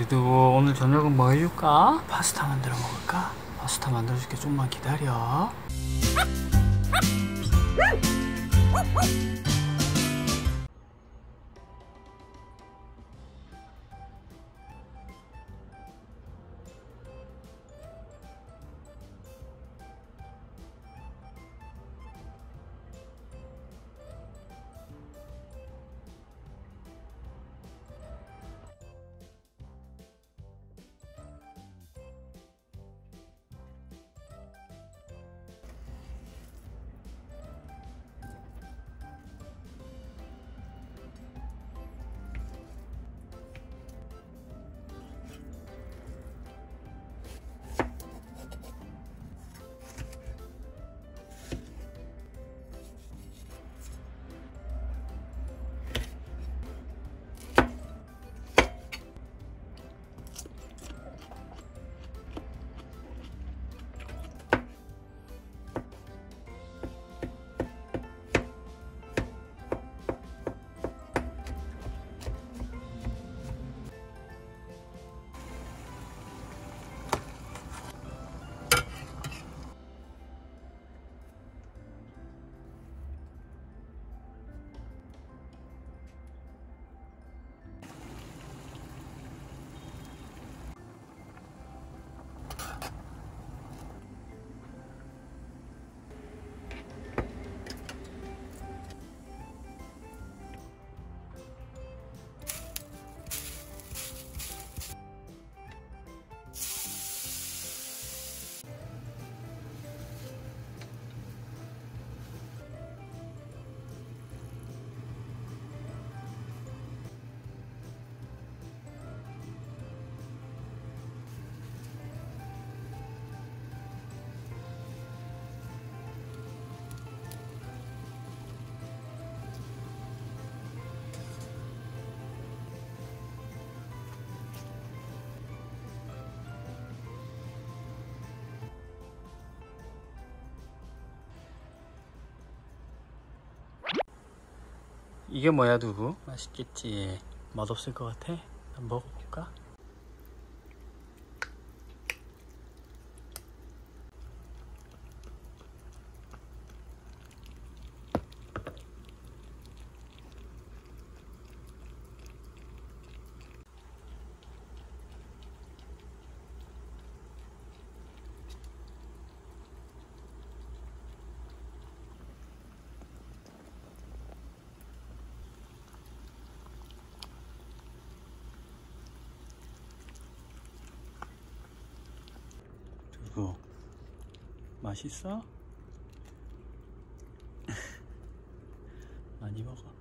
우리도 오늘 저녁은 뭐 해줄까? 파스타 만들어 먹을까? 파스타 만들어줄게 좀만 기다려 이게 뭐야 두부? 맛있겠지 맛없을 것 같아? 한번 먹어볼까? 두부 맛있어? 많이 먹어